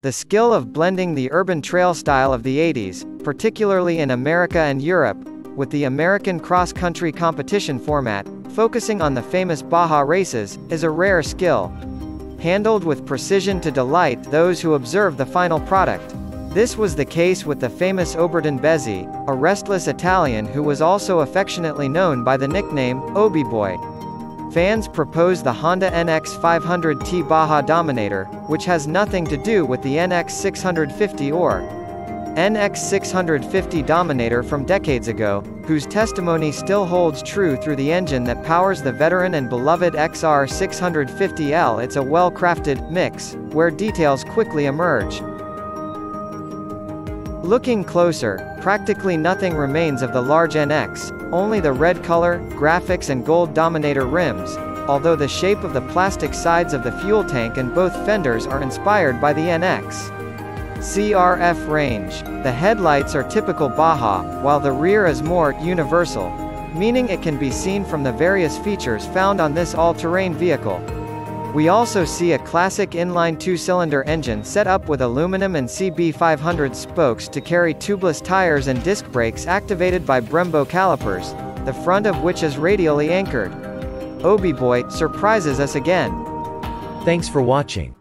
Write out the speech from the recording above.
The skill of blending the urban trail style of the 80s, particularly in America and Europe, with the American cross-country competition format, focusing on the famous Baja races, is a rare skill. Handled with precision to delight those who observe the final product. This was the case with the famous Oberdan Bezzi, a restless Italian who was also affectionately known by the nickname, Obiboi. Fans propose the Honda NX 500T Baja Dominator, which has nothing to do with the NX 650 or NX 650 Dominator from decades ago, whose testimony still holds true through the engine that powers the veteran and beloved XR 650L. It's a well-crafted mix, where details quickly emerge. Looking closer, practically nothing remains of the large NX, only the red color, graphics and gold Dominator rims, although the shape of the plastic sides of the fuel tank and both fenders are inspired by the NX. CRF range. The headlights are typical Baja, while the rear is more universal, meaning it can be seen from the various features found on this all-terrain vehicle. We also see a classic inline two-cylinder engine set up with aluminum and CB500 spokes to carry tubeless tires and disc brakes activated by Brembo calipers, the front of which is radially anchored. Obiboi surprises us again. Thanks for watching.